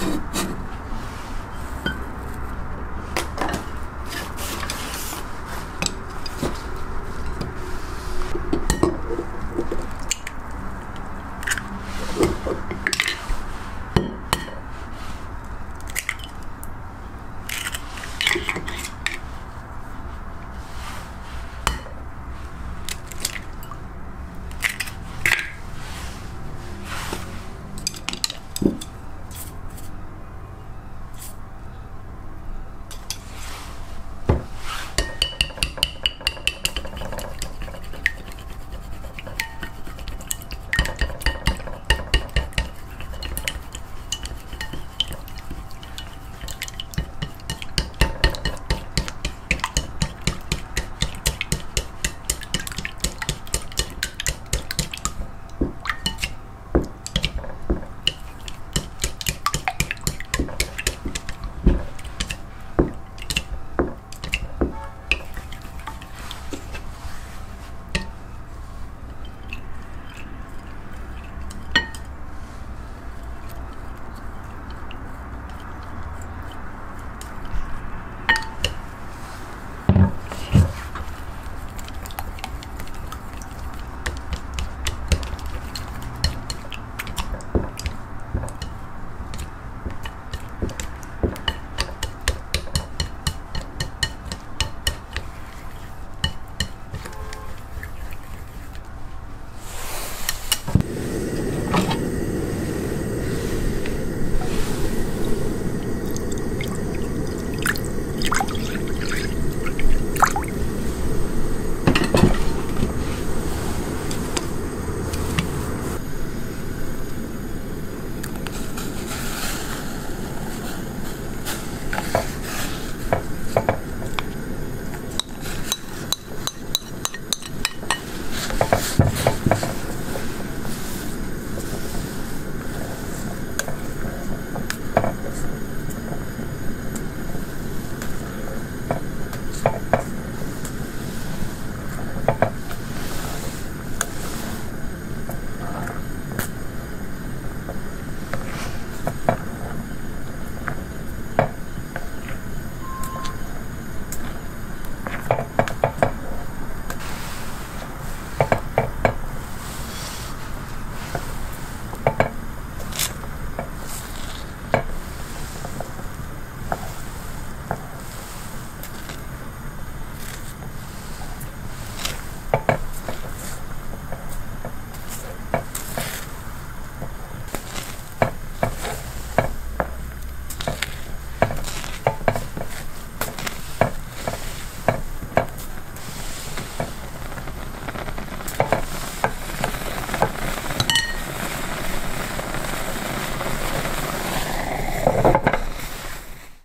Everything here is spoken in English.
you